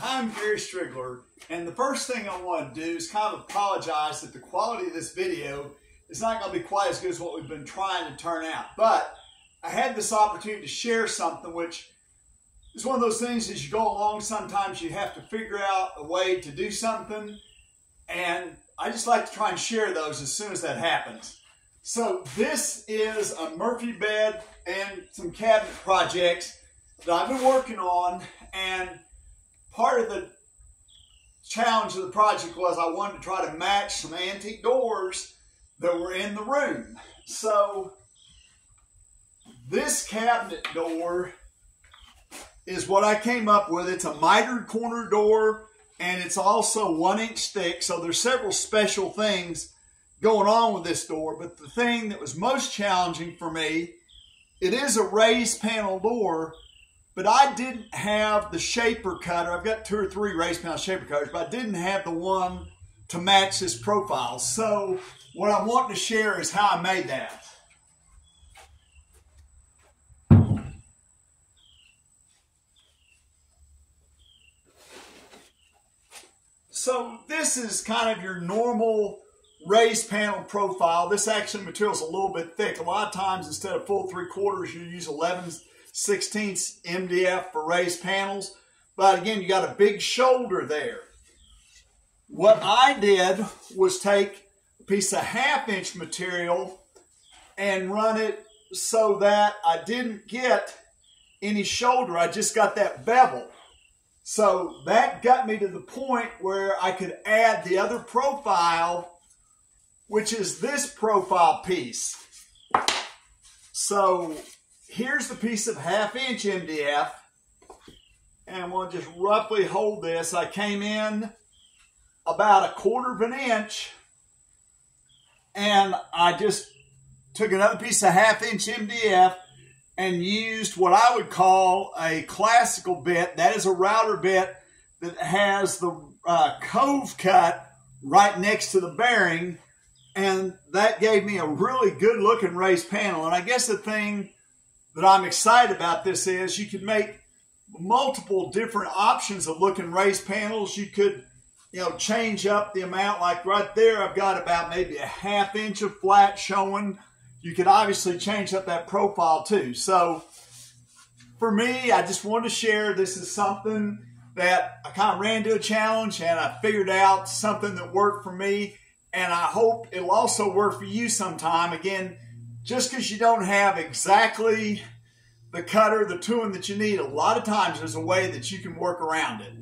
I'm Gary Streigler, and the first thing I want to do is kind of apologize that the quality of this video is not going to be quite as good as what we've been trying to turn out. But I had this opportunity to share something which is one of those things as you go along, sometimes you have to figure out a way to do something, and I just like to try and share those as soon as that happens. So this is a Murphy bed and some cabinet projects that I've been working on, and part of the challenge of the project was I wanted to try to match some antique doors that were in the room. So this cabinet door is what I came up with. It's a mitered corner door and it's also one inch thick. So there's several special things going on with this door. But the thing that was most challenging for me, it is a raised panel door, but I didn't have the shaper cutter. I've got two or three raised panel shaper cutters, but I didn't have the one to match this profile. So what I want to share is how I made that. So this is kind of your normal raised panel profile. This action material is a little bit thick. A lot of times instead of full three quarters, you use 11 16ths MDF for raised panels. But again, you got a big shoulder there. What I did was take a piece of half inch material and run it so that I didn't get any shoulder. I just got that bevel. So that got me to the point where I could add the other profile, which is this profile piece. So here's the piece of half inch MDF. And I'm going to just roughly hold this. I came in about a quarter of an inch and I just took another piece of half inch MDF and used what I would call a classical bit. That is a router bit that has the uh, cove cut right next to the bearing. And that gave me a really good looking raised panel. And I guess the thing that I'm excited about this is you can make multiple different options of looking raised panels. You could, you know, change up the amount. Like right there, I've got about maybe a half inch of flat showing. You could obviously change up that profile too. So for me, I just wanted to share this is something that I kind of ran to a challenge and I figured out something that worked for me. And I hope it'll also work for you sometime. Again, just because you don't have exactly the cutter, the tooling that you need, a lot of times there's a way that you can work around it.